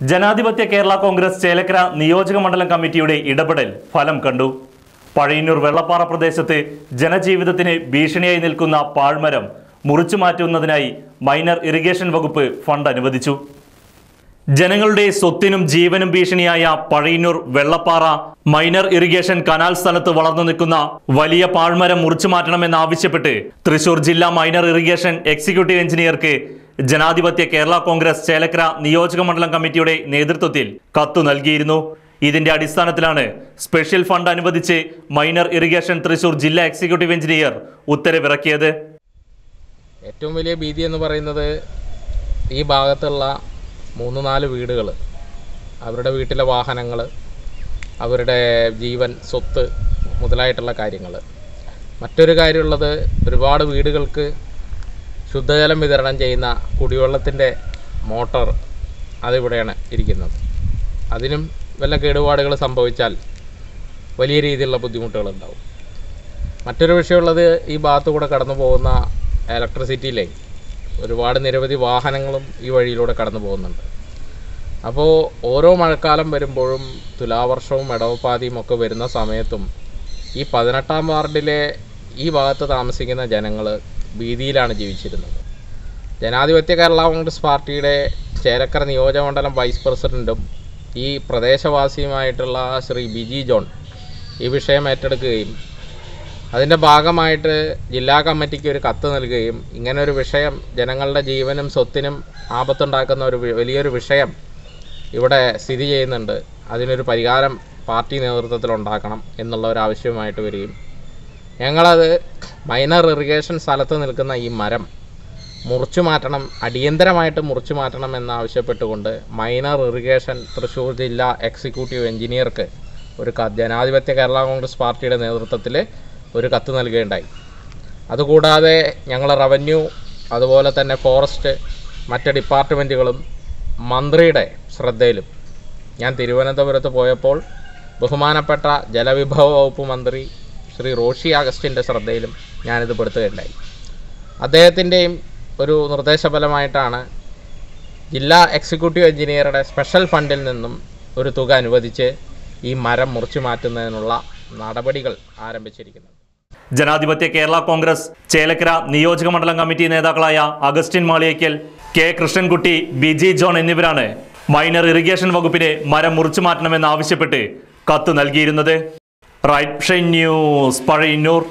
ജനാധിപത്യ കേരള കോൺഗ്രസ് ചേലക്കര നിയോജക മണ്ഡലം കമ്മിറ്റിയുടെ ഇടപെടൽ ഫലം കണ്ടു. പഴയന്നൂർ വെള്ളപ്പാറ പ്രദേശത്ത് ജനജീവിതത്തിന് ഭീഷണിയായി നിൽക്കുന്ന പാഴ്മരം മുറിച്ചു മാറ്റുന്നതിനായി മൈനർ ഇറിഗേഷൻ വകുപ്പ് ഫണ്ട് അനുവദിച്ചു. ജനങ്ങളുടെ സ്വത്തിനും ജീവനും ഭീഷണിയായ Pazhayannur Vellappara minor irrigation canal സ്ഥലത്ത് വളർന്നു നിൽക്കുന്ന വലിയ പാഴ്മരം മുറിച്ചു മാറ്റണമെന്നാവശ്യപ്പെട്ട് തൃശൂർ ജില്ലാ മൈനർ ഇറിഗേഷൻ എക്സിക്യൂട്ടീവ് എഞ്ചിനീയർക്ക് ജനാധിപത്യ കേരള കോൺഗ്രസ് ചേലക്കര നിയോജക മണ്ഡലം കമ്മിറ്റിയുടെ നേതൃത്വത്തിൽ കത്തു നൽകിയിരുന്നു. ഇതിന്റെ അടിസ്ഥാനത്തിലാണ് സ്പെഷ്യൽ ഫണ്ട് അനുവദിച്ച് മൈനർ ഇറിഗേഷൻ തൃശൂർ ജില്ലാ എക്സിക്യൂട്ടീവ് എഞ്ചിനീയർ ഉത്തരവിറക്കിയത്. ഏറ്റവും വലിയ ഭീതി എന്ന് പറയുന്നത് ഈ ഭാഗത്തുള്ള മൂന്ന് നാല് വീടുകൾ അവരുടെ വീട്ടിലെ വാഹനങ്ങൾ അവരുടെ ജീവൻ സ്വത്ത് മുതലായിട്ടുള്ള കാര്യങ്ങൾ മറ്റൊരു കാര്യമുള്ളത് ഒരുപാട് വീടുകൾക്ക് ശുദ്ധജലം വിതരണം ചെയ്യുന്ന കുടിവെള്ളത്തിന്റെ മോട്ടോർ അതിവിടെയാണ് ഇരിക്കുന്നത്. അതിനും വല്ല കേടുപാടുകൾ സംഭവിച്ചാൽ വലിയ രീതിയിലുള്ള ബുദ്ധിമുട്ടുകളുണ്ടാവും. മറ്റൊരു വിഷയമുള്ളത് ഈ ഭാഗത്തു കൂടെ കടന്നു പോകുന്ന ഇലക്ട്രിസിറ്റി ലൈൻ ഒരുപാട് നിരവധി വാഹനങ്ങളും ഈ വഴിയിലൂടെ കടന്നു പോകുന്നുണ്ട്. അപ്പോൾ ഓരോ മഴക്കാലം വരുമ്പോഴും തുലാവർഷവും ഇടവപ്പാതിയും ഒക്കെ വരുന്ന സമയത്തും ഈ പതിനെട്ടാം വാർഡിലെ ഈ ഭാഗത്ത് താമസിക്കുന്ന ജനങ്ങൾ ഭീതിയിലാണ് ജീവിച്ചിരുന്നത്. ജനാധിപത്യ കേരള കോൺഗ്രസ് പാർട്ടിയുടെ ചേരക്കര നിയോജകമണ്ഡലം വൈസ് പ്രസിഡന്റും ഈ പ്രദേശവാസിയുമായിട്ടുള്ള ശ്രീ ബിജി ജോൺ ഈ വിഷയം ഏറ്റെടുക്കുകയും അതിന്റെ ഭാഗമായിട്ട് ജില്ലാ കമ്മിറ്റിക്ക് ഒരു കത്ത് നൽകുകയും ഇങ്ങനെ ഒരു വിഷയം ജനങ്ങളുടെ ജീവനും സ്വത്തിനും ആപത്തുണ്ടാക്കുന്ന ഒരു വലിയൊരു വിഷയം ഇവിടെ സ്ഥിതി ചെയ്യുന്നുണ്ട്. അതിനൊരു പരിഹാരം പാർട്ടി നേതൃത്വത്തിൽ ഉണ്ടാക്കണം എന്നുള്ള ഒരു ആവശ്യവുമായിട്ട് വരികയും ഞങ്ങളത് മൈനർ ഇറിഗേഷൻ സ്ഥലത്ത് നിൽക്കുന്ന ഈ മരം മുറിച്ചു മാറ്റണം അടിയന്തരമായിട്ട് മുറിച്ചു മാറ്റണം എന്നാവശ്യപ്പെട്ടുകൊണ്ട് മൈനർ ഇറിഗേഷൻ തൃശ്ശൂർ ജില്ലാ എക്സിക്യൂട്ടീവ് എഞ്ചിനീയർക്ക് ഒരു ജനാധിപത്യ കേരള കോൺഗ്രസ് പാർട്ടിയുടെ നേതൃത്വത്തിൽ ഒരു കത്ത് നൽകുകയുണ്ടായി. അതുകൂടാതെ ഞങ്ങൾ റവന്യൂ അതുപോലെ തന്നെ ഫോറസ്റ്റ് മറ്റ് ഡിപ്പാർട്ട്മെന്റുകളും മന്ത്രിയുടെ ശ്രദ്ധയിലും. ഞാൻ തിരുവനന്തപുരത്ത് പോയപ്പോൾ ബഹുമാനപ്പെട്ട ജലവിഭവ വകുപ്പ് മന്ത്രി ശ്രീ റോഷി അഗസ്റ്റിന്റെ ശ്രദ്ധയിലും ഞാനിത് പെടുത്തുകയുണ്ടായി അദ്ദേഹത്തിന്റെയും ഒരു നിർദ്ദേശഫലമായിട്ടാണ് ജില്ലാ എക്സിക്യൂട്ടീവ് എഞ്ചിനീയറുടെ സ്പെഷ്യൽ ഫണ്ടിൽ നിന്നും ഒരു തുക അനുവദിച്ച് ഈ മരം മുറിച്ചു മാറ്റുന്നതിനുള്ള നടപടികൾ ആരംഭിച്ചിരിക്കുന്നത്. ജനാധിപത്യ കേരള കോൺഗ്രസ് ചേലക്കര നിയോജക മണ്ഡലം കമ്മിറ്റി നേതാക്കളായ Augustine Maliyakkal K Krishnankutty Biji John എന്നിവരാണ് മൈനർ ഇറിഗേഷൻ വകുപ്പിന് മരം മുറിച്ചു മാറ്റണമെന്ന് ആവശ്യപ്പെട്ട് കത്ത് നൽകിയിരുന്നത്. Right news Pazhayannur.